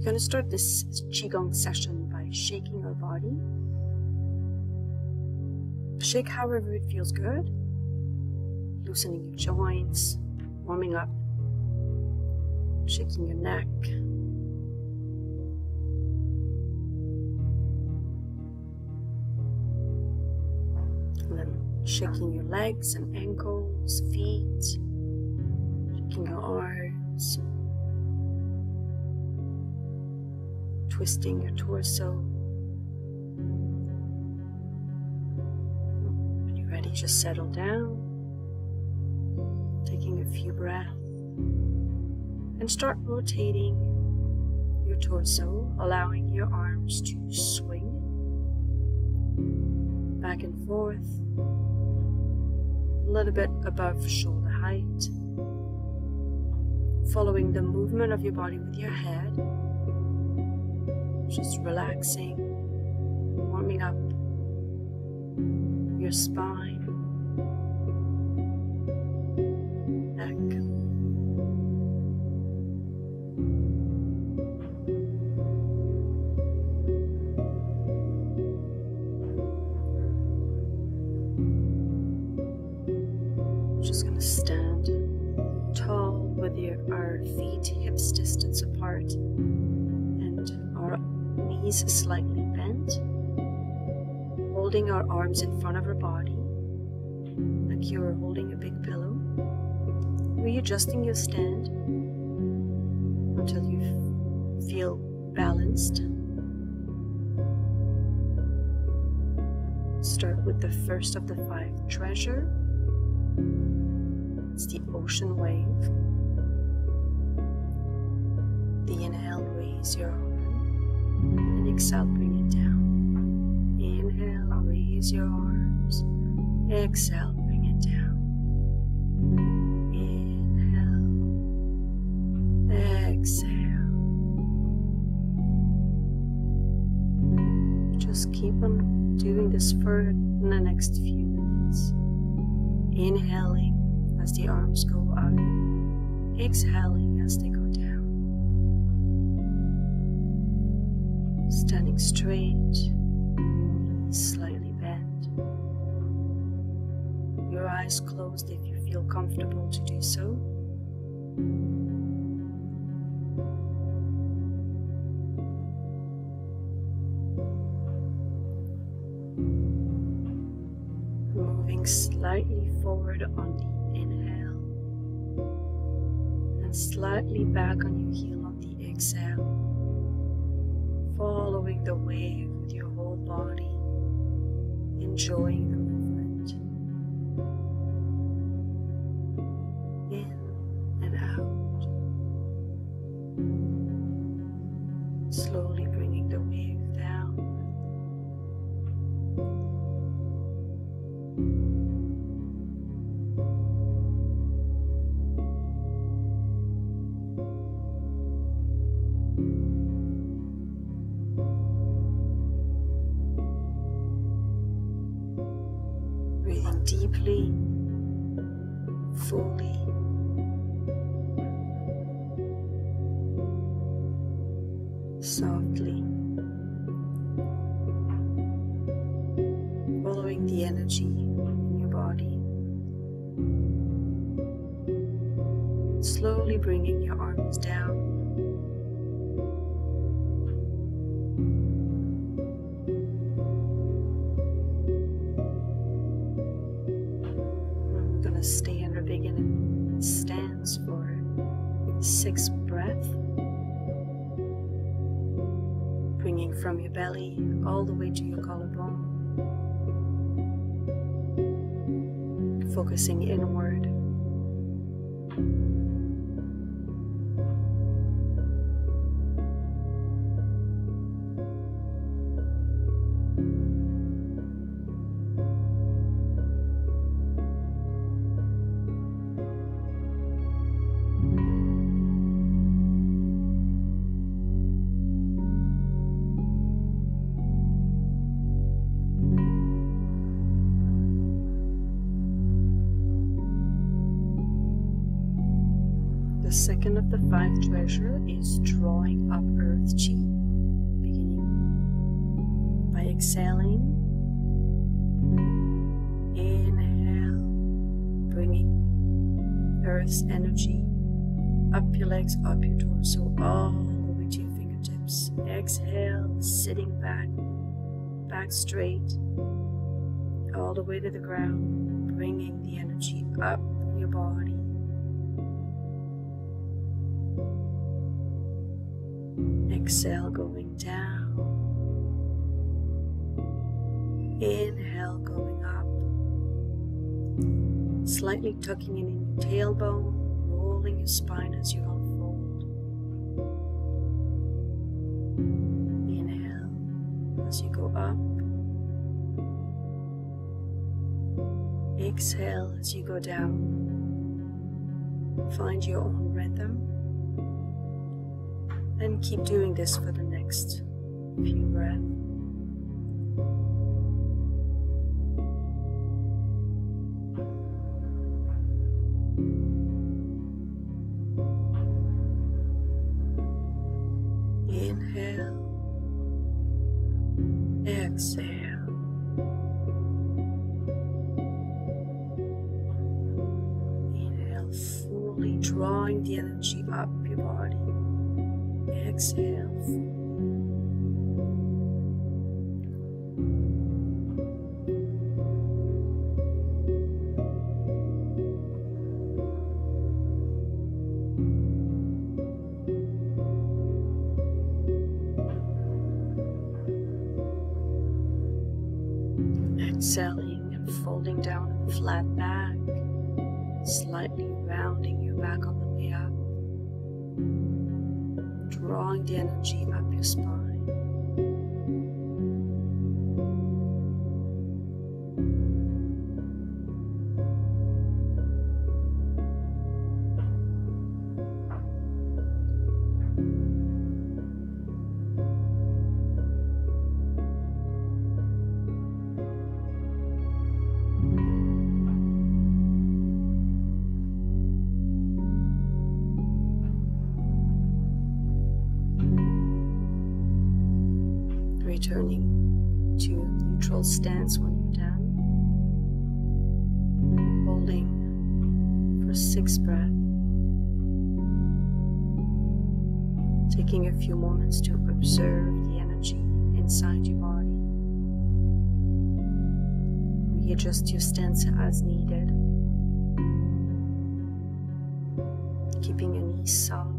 We're going to start this Qigong session by shaking our body. Shake however it feels good, loosening your joints, warming up, shaking your neck. Then shaking your legs and ankles, feet, shaking your arms, twisting your torso. When you're ready, just settle down, taking a few breaths, and start rotating your torso, allowing your arms to swing back and forth, a little bit above shoulder height, following the movement of your body with your head just relaxing, warming up your spine, neck. Just gonna stand tall with your, our feet hips distance apart knees slightly bent, holding our arms in front of our body like you are holding a big pillow. Readjusting your stand until you feel balanced. Start with the first of the five treasure. It's the ocean wave. The inhale, raise your and exhale, bring it down. Inhale, raise your arms. Exhale, bring it down. Inhale, exhale. Just keep on doing this for the next few minutes. Inhaling as the arms go up, exhaling as they go Standing straight, knees slightly bent. Your eyes closed if you feel comfortable to do so. Moving slightly forward on the inhale and slightly back on your heel on the exhale following the wave with your whole body, enjoying the Softly. Following the energy in your body. Slowly bringing your arms down. Focusing inward. Exhaling. Inhale, bringing earth's energy up your legs, up your torso, all the way to your fingertips. Exhale, sitting back, back straight, all the way to the ground, bringing the energy up your body. Exhale, going down. Inhale, going up. Slightly tucking in in your tailbone, rolling your spine as you unfold. Inhale as you go up. Exhale as you go down. Find your own rhythm and keep doing this for the next few breaths. Exhale. Inhale, fully drawing the energy up your body. Exhale. Drawing the energy up your spine. Stance when you're done. Holding for six breaths. Taking a few moments to observe the energy inside your body. Readjust your stance as needed. Keeping your knees soft.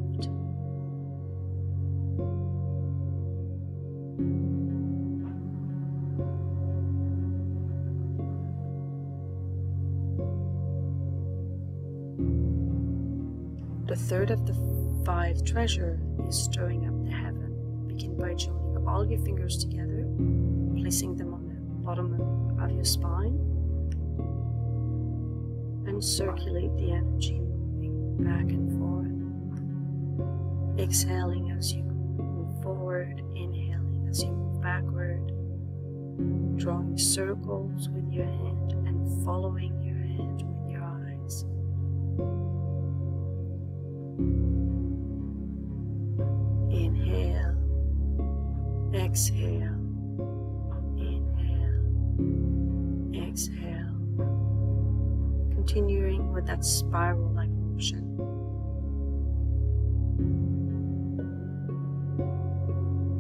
Third of the five treasure is stirring up the heaven. Begin by joining all your fingers together, placing them on the bottom of your spine, and circulate the energy moving back and forth. Exhaling as you move forward, inhaling as you move backward, drawing circles with your hand and following your hand exhale, inhale, exhale. Continuing with that spiral like motion.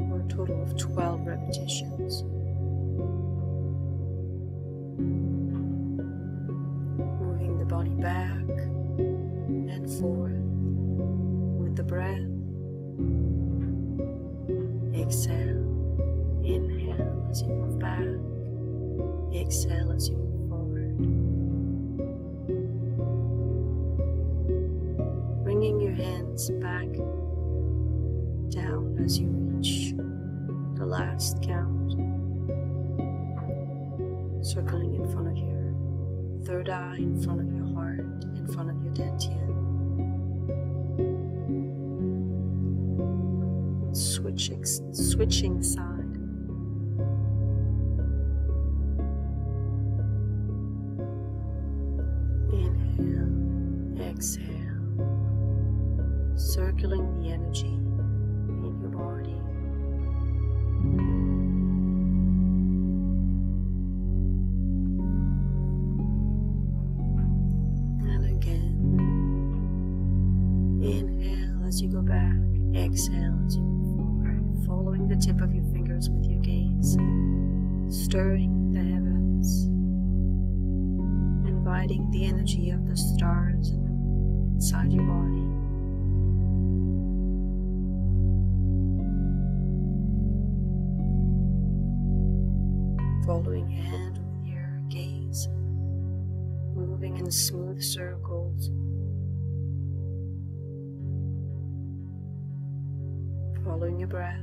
For a total of 12 repetitions. Moving the body back exhale as you move forward. Bringing your hands back down as you reach the last count. Circling in front of your third eye, in front of your heart, in front of your dantian. switching, switching side. Again, inhale as you go back, exhale as you move forward, following the tip of your fingers with your gaze, stirring the heavens, inviting the energy of the stars inside your body. following hand smooth circles. Following your breath.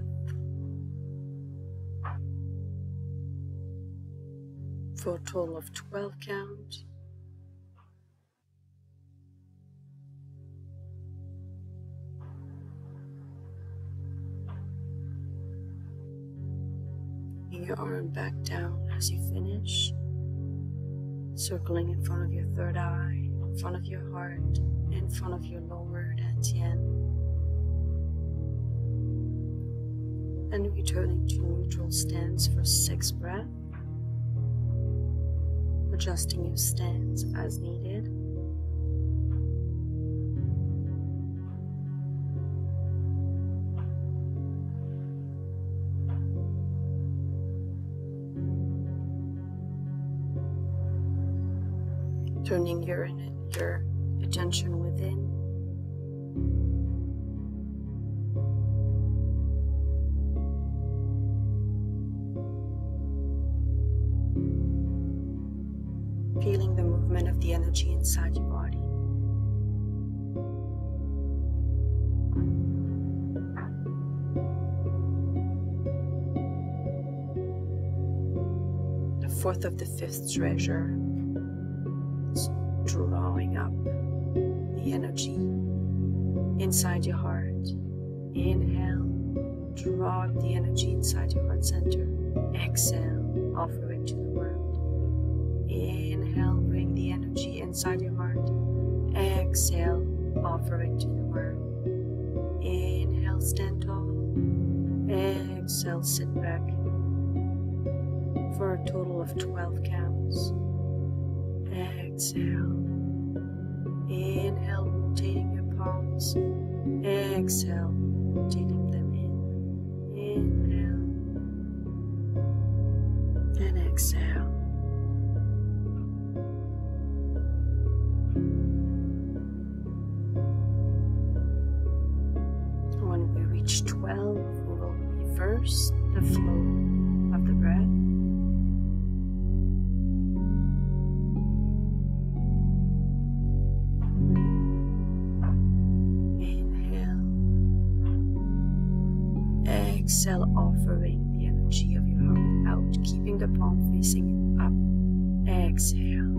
For a total of 12 counts. your arm back down as you finish, circling in front of your third eye, in front of your heart, in front of your lower dantian. And returning to neutral stance for six breaths, adjusting your stance as needed. Turning your, your attention within. Feeling the movement of the energy inside your body. The fourth of the fifth treasure drawing up the energy inside your heart. Inhale, draw up the energy inside your heart center. Exhale, offer it to the world. Inhale, bring the energy inside your heart. Exhale, offer it to the world. Inhale, stand tall. Exhale, sit back for a total of 12 counts. Exhale. Inhale, rotating your palms. Exhale, rotating Exhale,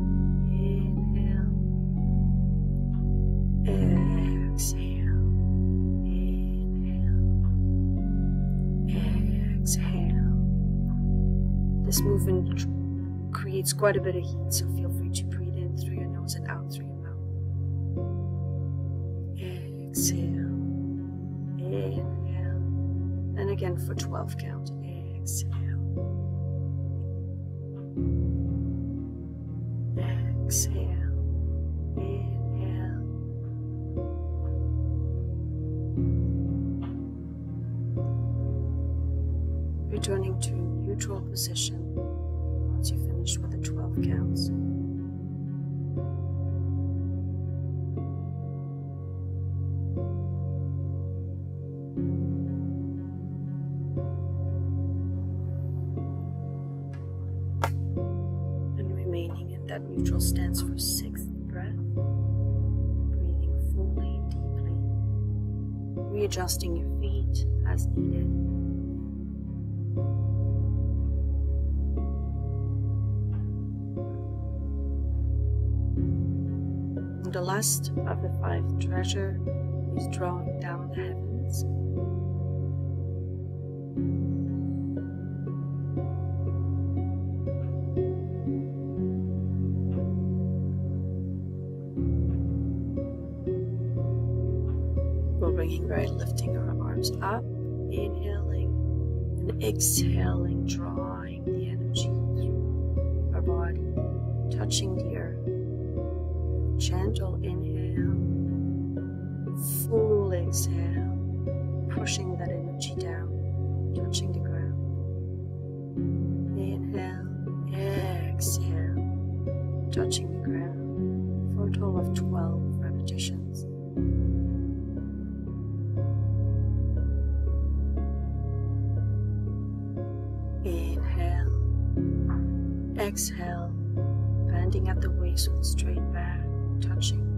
inhale, exhale, inhale, exhale. This movement creates quite a bit of heat, so feel free to breathe in through your nose and out through your mouth. Exhale, inhale and again for 12 count. Returning to neutral position once you finish with the 12 counts. And remaining in that neutral stance for sixth breath. Breathing fully, deeply. Readjusting your feet as needed. And the last of the five treasure is drawing down the heavens. We're bringing right, lifting our arms up, inhaling and exhaling, drawing the energy through our body, touching the earth. Gentle inhale, full exhale, pushing that energy down, touching the ground. Inhale, exhale, touching the ground for a total of 12 repetitions. Inhale, exhale, bending at the waist with straight back, touching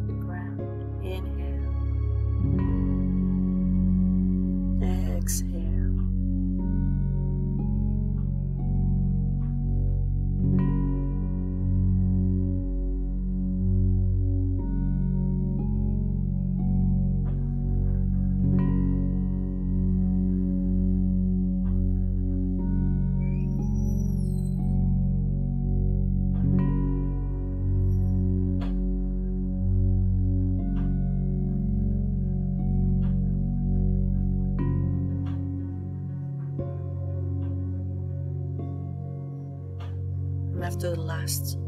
after the last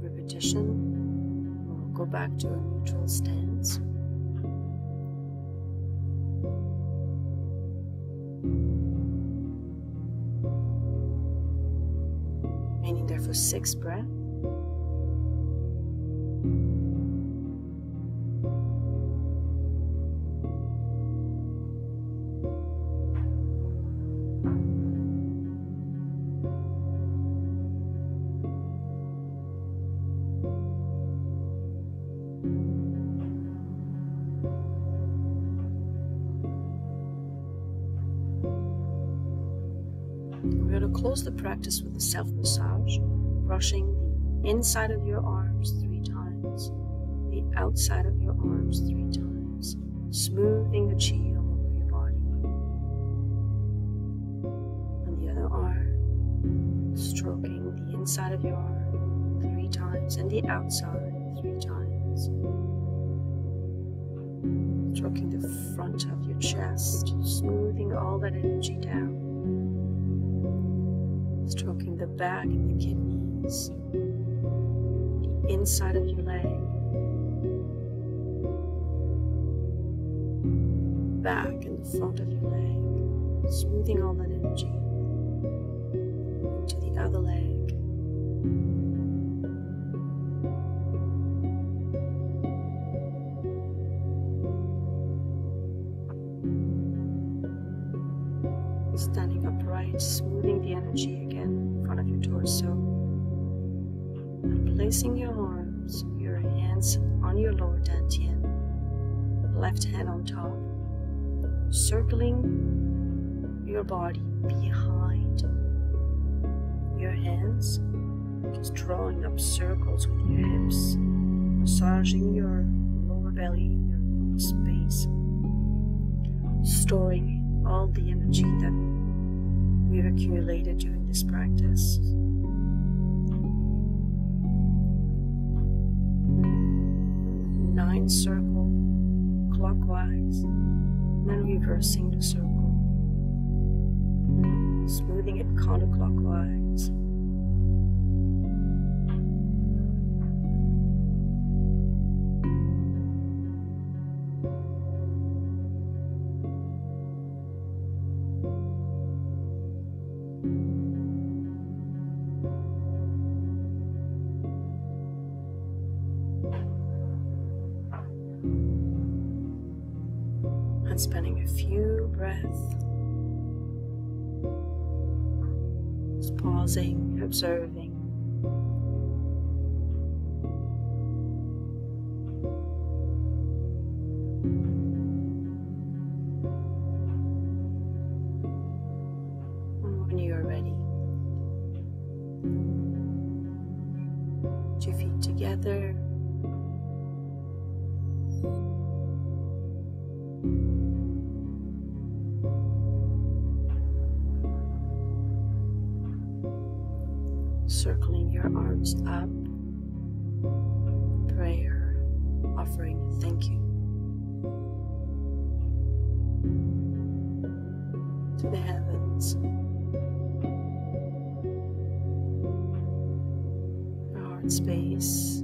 repetition, we'll go back to a neutral stance. Remaining there for six breaths. The practice with a self massage, brushing the inside of your arms three times, the outside of your arms three times, smoothing the chi all over your body. On the other arm, stroking the inside of your arm three times and the outside three times. Stroking the front of your chest, smoothing all that energy down the back and the kidneys, the inside of your leg, back and the front of your leg, smoothing all that energy to the other leg. Standing upright, smoothing the energy placing your arms, your hands on your lower dantian, left hand on top, circling your body behind your hands, just drawing up circles with your hips, massaging your lower belly, your space, storing all the energy that we've accumulated during this practice. Nine circle clockwise, then reversing the circle, smoothing it counterclockwise. And spending a few breaths. Pausing, observing. circling your arms up, prayer, offering thank you. To the heavens. Our heart space.